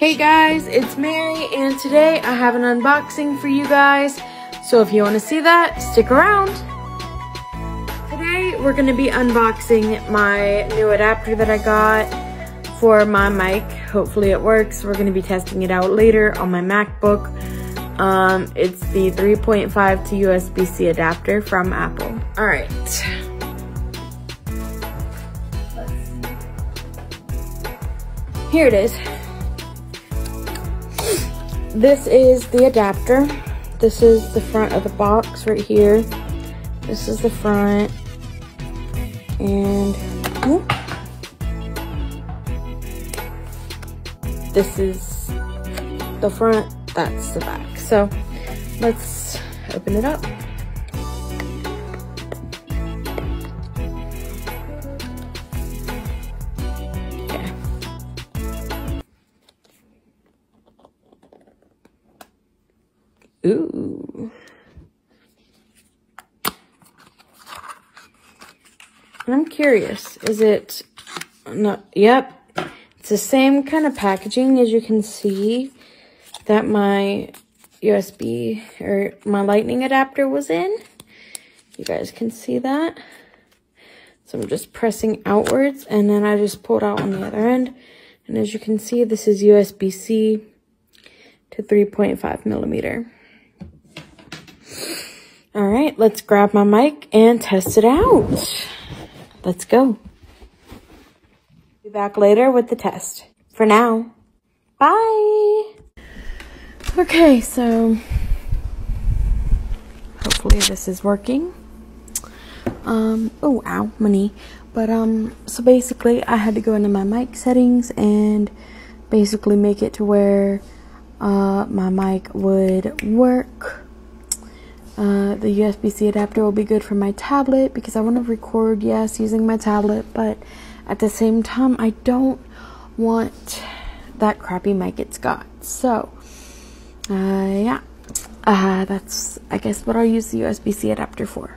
Hey guys, it's Mary, and today I have an unboxing for you guys. So if you want to see that, stick around. Today we're going to be unboxing my new adapter that I got for my mic. Hopefully it works. We're going to be testing it out later on my MacBook. Um, it's the 3.5 to USB-C adapter from Apple. All right. Here it is. This is the adapter. This is the front of the box right here. This is the front. And whoop. this is the front, that's the back. So let's open it up. Ooh. And I'm curious, is it, no, yep, it's the same kind of packaging as you can see that my USB or my lightning adapter was in. You guys can see that. So I'm just pressing outwards and then I just pulled out on the other end. And as you can see, this is USB-C to 3.5 millimeter. All right, let's grab my mic and test it out. Let's go. Be back later with the test. For now, bye. Okay, so hopefully this is working. Um, oh, ow, my knee. But, um, so basically I had to go into my mic settings and basically make it to where, uh, my mic would work uh, the USB-C adapter will be good for my tablet because I want to record, yes, using my tablet, but at the same time, I don't want that crappy mic it's got. So, uh, yeah, uh, that's, I guess, what I'll use the USB-C adapter for.